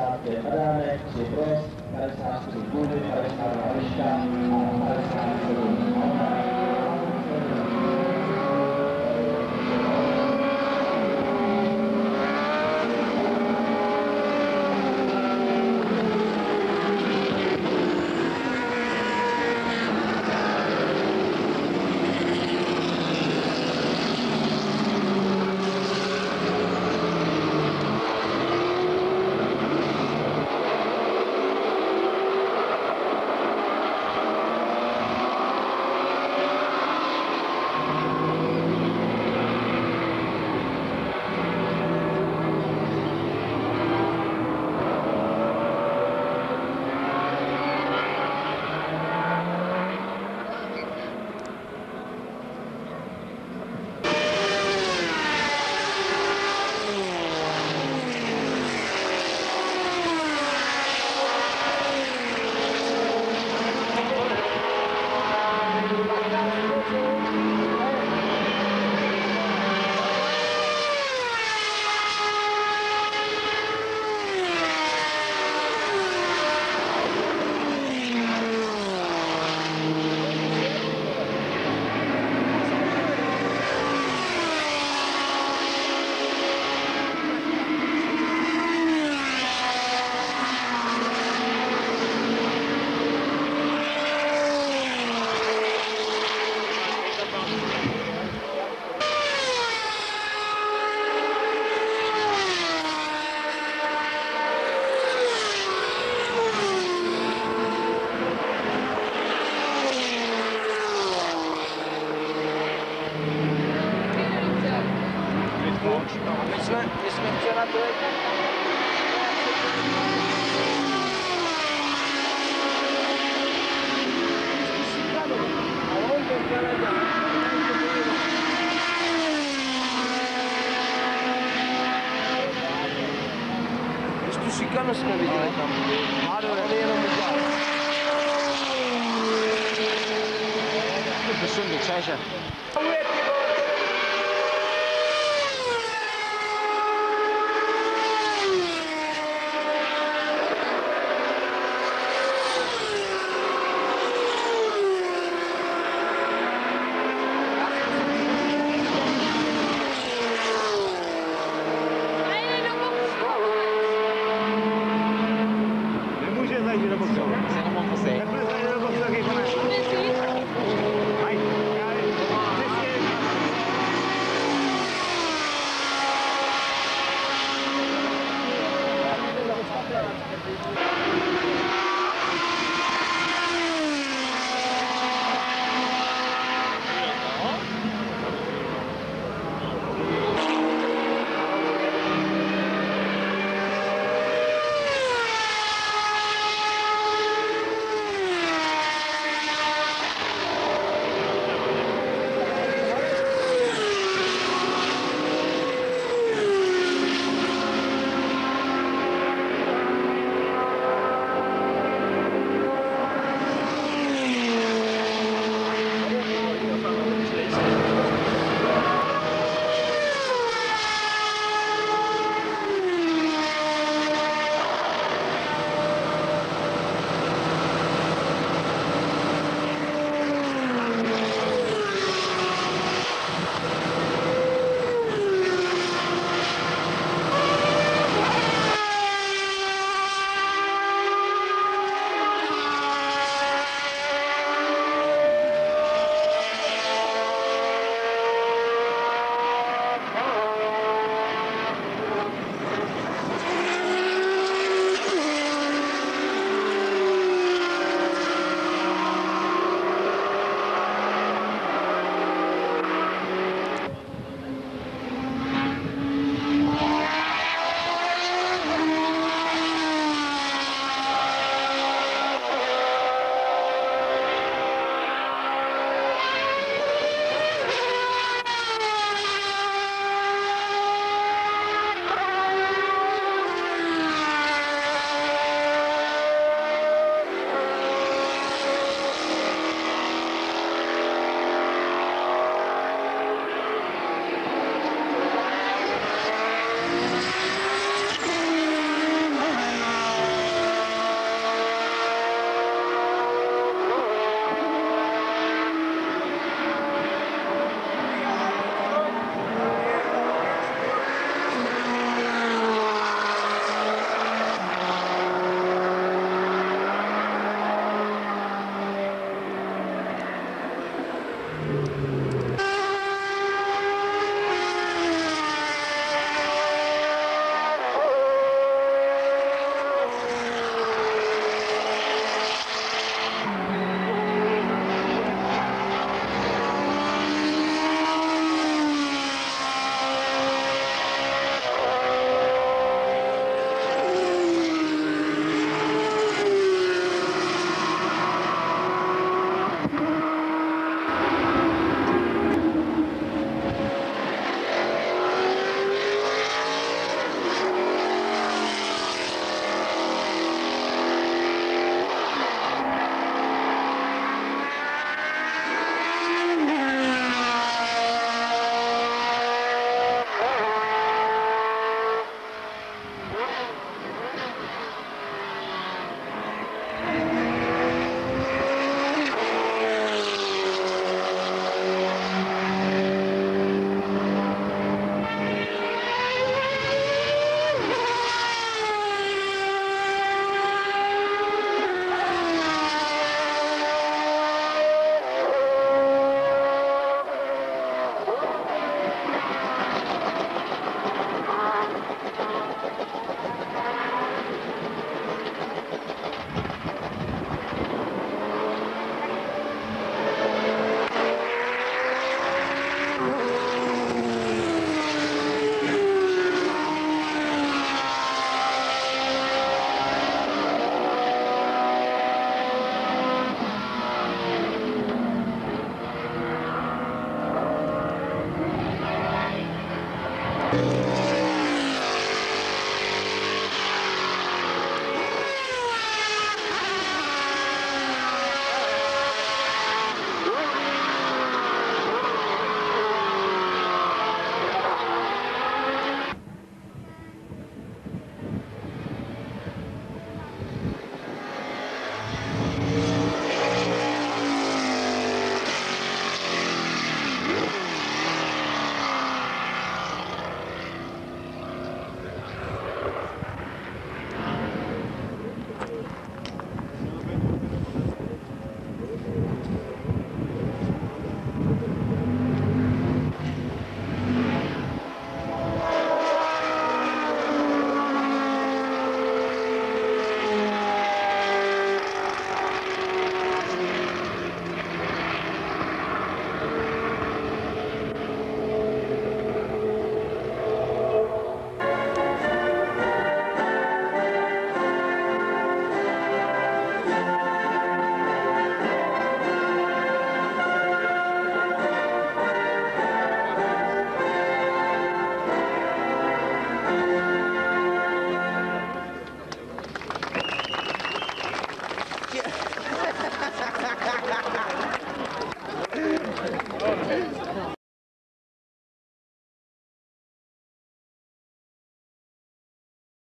55 radámek, 3 bros, 54 kůry, 52 liška a Když tu šikanu jsme viděli tam. A on